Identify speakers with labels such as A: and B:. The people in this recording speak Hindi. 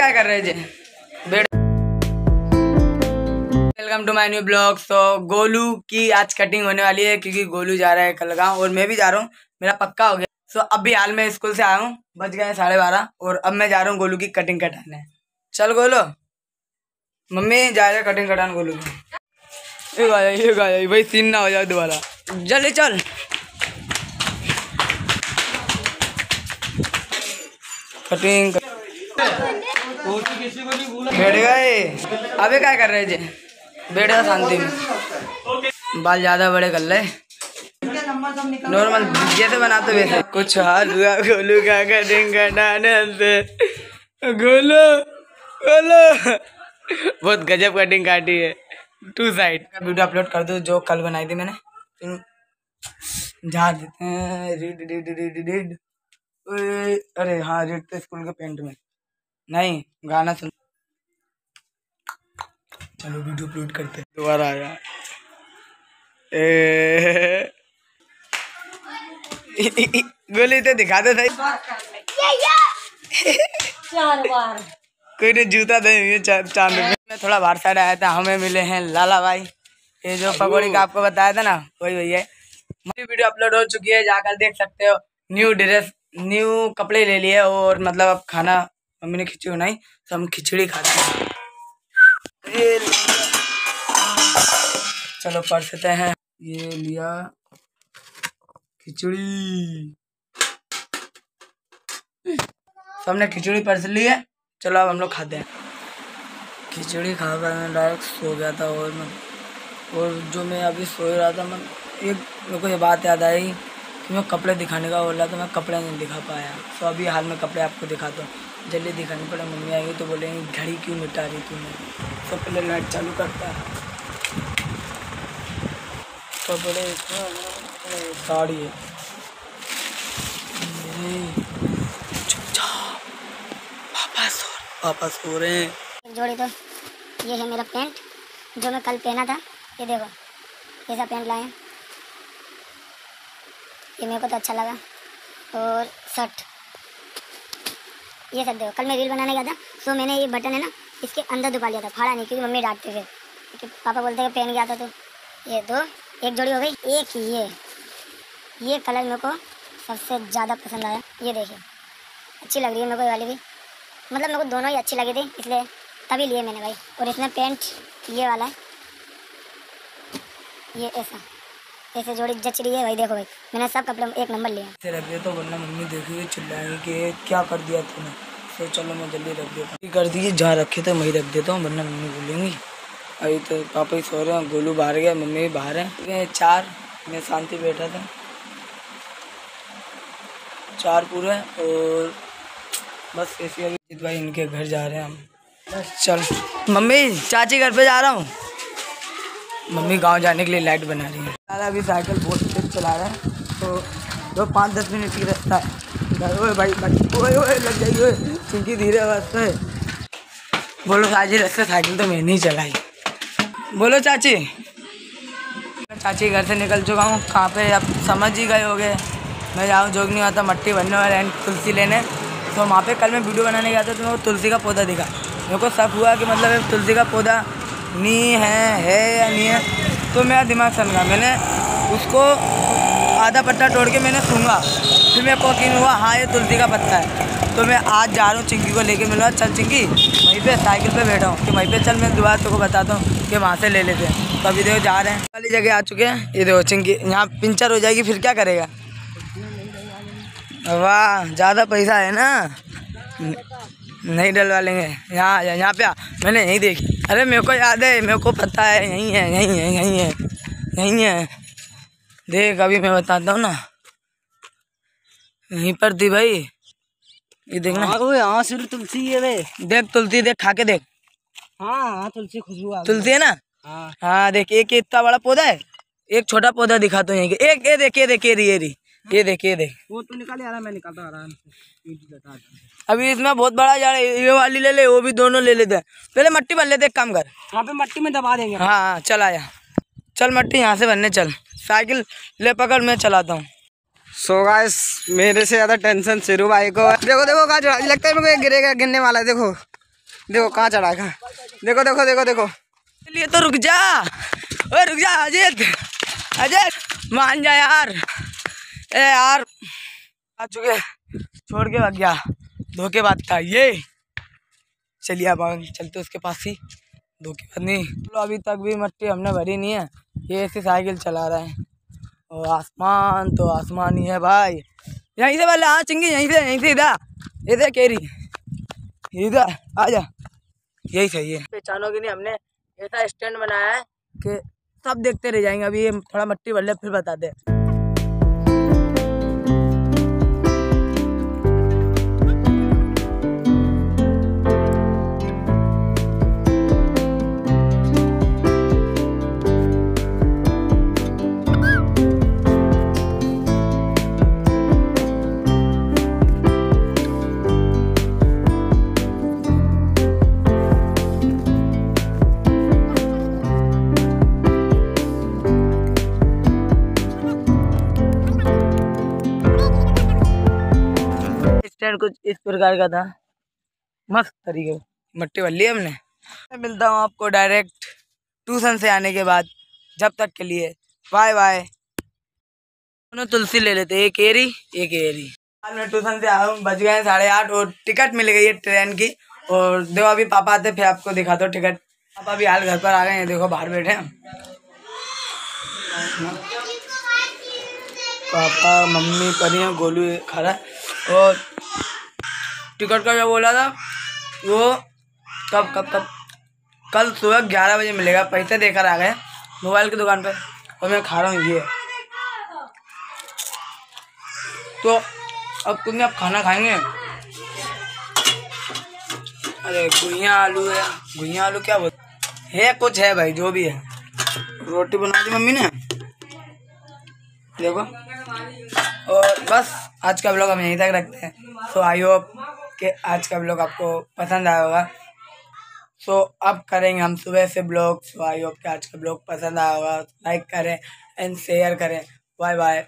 A: क्या कर रहे थे welcome to my new blog तो गोलू की आज कटिंग होने वाली है क्योंकि गोलू जा रहा है कल गाँव और मैं भी जा रहा हूँ। मेरा पक्का हो गया। सो so, अभी हाल में स्कूल से आया हूँ। बज गए साढ़े बारह और अब मैं जा रहा हूँ गोलू की कटिंग कटाने। चल गोलो। मम्मी जा रहे कटिंग कटाने गोलू की। ये गाया ये गाया भाई सीन ना हो जाए दोबारा। जल्दी चल। कटिंग बैठ गए। अबे क्या कर रहे थे बैठ जा शांति में। बाल ज़्यादा बड़े कर ले। नॉर्मल जैसे बनाते वैसे। कुछ हाल हुआ, गोलू का कटिंग कटाने से। गोलू गोलू। बहुत गजब कटिंग काटी है। टू साइड वीडियो अपलोड कर दो, जो कल बनाई थी मैंने। जा देते हैं। रीड रीड रीड रीड अरे हाँ रीड तो स्कूल के पेंट में। नहीं गाना सुन। चलो वीडियो अपलोड करते हैं। दोबारा आया। ए गोली तो दिखा दो सही।
B: चार बार
A: कोई ने जूता दे ये चाँद में थोड़ा बाहर साइड आया था हमें मिले हैं लाला भाई। ये जो पकौड़ी का आपको बताया था ना वही वही है। मेरी वीडियो अपलोड हो चुकी है जाकर देख सकते हो। न्यू ड्रेस न्यू कपड़े ले लिए और मतलब अब खाना मम्मी ने खिचड़ी बनाई तो हम खिचड़ी खाते हैं। चलो परसते हैं। ये लिया खिचड़ी। सबने खिचड़ी परस ली है। चलो अब हम लोग खाते हैं। खिचड़ी खाकर मैं डायरेक्ट सो गया था और मैं और जो मैं अभी सो रहा था, मैं एक मेरे को ये बात याद आई। कि मैं कपड़े दिखाने का बोला तो मैं कपड़े नहीं दिखा पाया। तो अभी हाल में कपड़े आपको दिखाता हूँ जल्दी दिखाने पड़े मम्मी आएगी तो बोलेंगे घड़ी क्यों मिटा रही तूने? तो पहले लाइट चालू करता। है कपड़े इसमें साड़ी है। वापस हो रहे हैं।
B: जोड़ी तो ये है मेरा पैंट जो मैं कल पहना था। ये देखो कैसा पैंट लाए। ये मेरे को तो अच्छा लगा। और शर्ट। ये सब देखो, कल मैं रील बनाने गया था सो मैंने ये बटन है ना, इसके अंदर दुबा लिया था, फाड़ा नहीं, क्योंकि मम्मी डांटते थे। क्योंकि पापा बोलते थे पहन गया था तो। ये दो, एक जोड़ी हो गई, एक ये। ये कलर मेरे को सबसे ज़्यादा पसंद आया। ये देखिए, अच्छी लग रही है मेरे को ये वाली भी। मतलब मेरे को दोनों ही अच्छी लगी थी, इसलिए तभी लिए मैंने भाई। और इसमें पेंट ये वाला है। ये ऐसा। ऐसे जोड़ी जच रही है, भाई देखो भाई, मैंने सब कपड़े एक नंबर लिया
A: से रख दिया तो वरना मम्मी देखेगी चिल्लाएँगी कि क्या कर दिया तूने। तो चलो मैं जल्दी रख देता हूँ। कर दिए जहाँ रखे थे वहीं रख देता हूँ, वरना मम्मी बोलेंगी। अभी तो पापा ही सो रहे हैं, गोलू बाहर गया, मम्मी भी बाहर है। चार, मैं शांति बैठा था। चार पूरे और बस ऐसे अभी भाई इनके घर जा रहे हैं हम। बस चल। मम्मी, चाची घर पे जा रहा हूँ। मम्मी गाँव जाने के लिए लाइट बना रही है। लाला अभी साइकिल बहुत तेज चला रहा है तो दो पाँच दस मिनट की रास्ता है ओए भाई ओए ओए, लग जाएगी क्योंकि धीरे रास्ता है बोलो चाची रास्ते साइकिल तो मैंने ही चलाई। बोलो चाची। चाची घर से निकल चुका हूँ। कहाँ पे अब समझ ही गए होगे। मैं जाऊँ, जोग नहीं आता मट्टी बनने वाला एंड तुलसी लेने। तो वहाँ पे कल मैं वीडियो बनाने गया था तो मेरे को तुलसी का पौधा दिखा। मेरे को शक हुआ कि मतलब तुलसी का पौधा नहीं है है या नहीं है तो मेरा दिमाग सन गया मैंने उसको आधा पत्ता तोड़ के मैंने सूंघा। फिर मेरे को यकीन हुआ हाँ ये तुलसी का पत्ता है। तो मैं आज जा रहा हूँ चिंकी को लेके। मिलूँगा चल चिंकी, वहीं पे साइकिल पे बैठा हूँ। कि वहीं पे चल, मैं दोबारा तेरे को बताता हूँ कि वहाँ से ले लेते हैं। तो अभी देखो, जा रहे हैं। वाली जगह आ चुके हैं। ये देखो, चिंकी यहाँ पिंचर हो जाएगी, फिर क्या करेगा? वाह, ज़्यादा पैसा है ना न- नहीं डलवा लेंगे। यहाँ यहाँ पे आ। मैंने यहीं देखी। अरे मेरे को याद है मेरे को पता है यहीं है यहीं है यहीं है यहीं है। देख अभी मैं बताता हूँ ना। यहीं पर थी भाई। ये देखना
C: हाँ सिर्फ़ तुलसी है रे
A: देख तुलसी देख खा के देख।
C: हाँ हाँ तुलसी खुशबू
A: तुलसी है ना?
C: हाँ।
A: हाँ देख एक इतना बड़ा पौधा है एक छोटा पौधा दिखाता हूँ यहीं के। एक ये देख ये देख ये रही ये रही ये देख ये देख।
C: वो तो निकाले आ रहा मैं निकालता आराम से। ईंट
A: अभी इसमें बहुत बड़ा झाड़ है ये वाली ले ले वो भी दोनों ले लेते हैं। पहले मट्टी भर लेते काम कर।
C: यहाँ पे मट्टी में दबा देंगे।
A: हाँ हाँ चल आया चल मट्टी यहाँ से भरने चल। साइकिल ले पकड़ मैं चलाता हूँ।
C: सो गाइस मेरे से ज़्यादा टेंशन सिरू भाई को। देखो देखो गाइस लगता है मेरे को ये गिरेगा गिरने वाला है देखो। देखो कहाँ चढ़ा है देखो देखो देखो देखो।
A: लिए तो रुक जा। ओए रुक जा अजीत अजीत मान जा यार। ए यार, आ चुके छोड़ के भाग गया। धोखे बात था ये। चलिए अब चलते उसके पास ही। धोखे बात नहीं। चलो, अभी तक भी मिट्टी हमने भरी नहीं है। ये ऐसी साइकिल चला रहे हैं। और आसमान तो आसमान ही है भाई। यहीं से वाले हाँ चिंगी, यहीं से यहीं से इधर। इधर केरी। इधर, आ जा। यही सही है। पहचानोगे नहीं हमने ऐसा स्टैंड बनाया है कि सब देखते रह जाएँगे। अभी ये थोड़ा मट्टी भर ले, फिर बता दे। स्टैंड कुछ इस प्रकार का था। मस्त तरीके मट्टी भर ली हमने। मैं मिलता हूँ आपको डायरेक्ट ट्यूशन से आने के बाद, जब तक के लिए। बाय बाय दोनों तुलसी ले लेते एक एरी एक एरी। आज मैं ट्यूशन से आया हूँ, बज गए साढ़े आठ और टिकट मिल गई है ट्रेन की। और देखो अभी पापा आते फिर आपको दिखा दो टिकट पापा भी हाल घर पर आ गए हैं, देखो बाहर बैठे हैं। पापा, मम्मी परी हैं गोलू खा रहा है। और टिकट का जो बोला था, वो कब कब कब? कल सुबह ग्यारह बजे मिलेगा, पैसे देकर आ गए, मोबाइल की दुकान पे, और मैं खा रहा हूँ, ये। तो अब तुमने अब खाना खाएँगे? अरे, गुइया आलू है, गुइया आलू क्या बोल है कुछ है भाई, जो भी है। रोटी बना दी मम्मी ने। देखो। और बस, आज का ब्लॉग हम यहीं तक रखते हैं। सो आई होप कि आज का ब्लॉग आपको पसंद आया होगा। सो so, अब करेंगे हम सुबह से ब्लॉग सो आई होप कि आज का ब्लॉग पसंद आया होगा। लाइक करें एंड शेयर करें। Bye bye